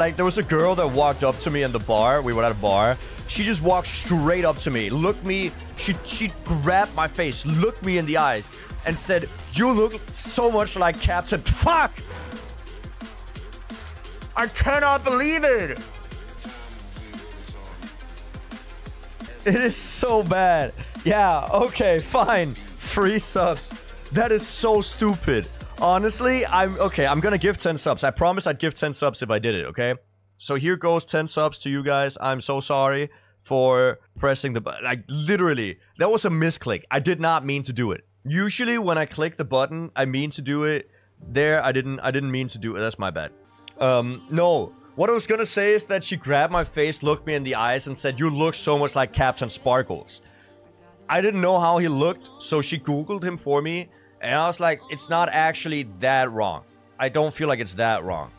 like there was a girl that walked up to me in the bar. We were at a bar. She just walked straight up to me, looked me. She she grabbed my face, looked me in the eyes, and said, "You look so much like Captain." Fuck! I cannot believe it. It is so bad. Yeah. Okay. Fine. Free subs. That is so stupid. Honestly, I'm okay. I'm gonna give 10 subs. I promise I'd give 10 subs if I did it, okay? So here goes 10 subs to you guys. I'm so sorry for pressing the button. Like, literally, that was a misclick. I did not mean to do it. Usually, when I click the button, I mean to do it. There, I didn't. I didn't mean to do it. That's my bad. Um, no. What I was gonna say is that she grabbed my face, looked me in the eyes, and said, "You look so much like Captain Sparkles." I didn't know how he looked, so she googled him for me, and I was like, "It's not actually that wrong. I don't feel like it's that wrong."